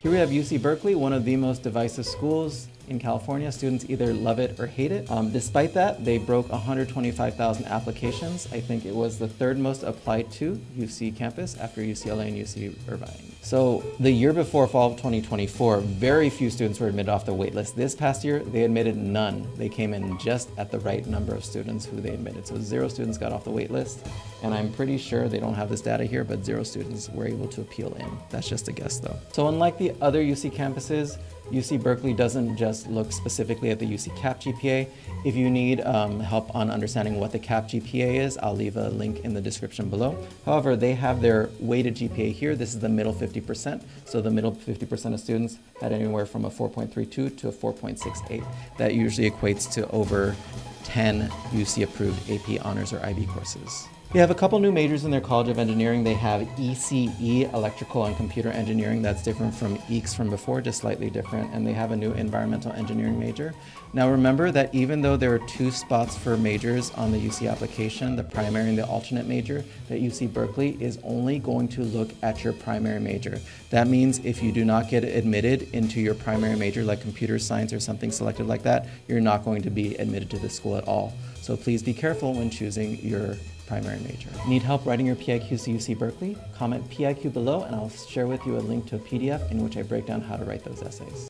Here we have UC Berkeley, one of the most divisive schools in California. Students either love it or hate it. Um, despite that, they broke 125,000 applications. I think it was the third most applied to UC campus after UCLA and UC Irvine. So the year before fall of 2024, very few students were admitted off the waitlist. This past year, they admitted none. They came in just at the right number of students who they admitted. So zero students got off the waitlist, and I'm pretty sure they don't have this data here, but zero students were able to appeal in. That's just a guess though. So unlike the other UC campuses, UC Berkeley doesn't just look specifically at the UC CAP GPA. If you need um, help on understanding what the CAP GPA is, I'll leave a link in the description below. However, they have their weighted GPA here. This is the middle 50%. So the middle 50% of students had anywhere from a 4.32 to a 4.68. That usually equates to over 10 UC approved AP honors or IB courses. They have a couple new majors in their College of Engineering. They have ECE, Electrical and Computer Engineering. That's different from EECS from before, just slightly different. And they have a new Environmental Engineering major. Now remember that even though there are two spots for majors on the UC application, the primary and the alternate major, that UC Berkeley is only going to look at your primary major. That means if you do not get admitted into your primary major, like computer science or something selected like that, you're not going to be admitted to the school at all. So please be careful when choosing your primary major. Need help writing your PIQ to UC Berkeley? Comment PIQ below and I'll share with you a link to a PDF in which I break down how to write those essays.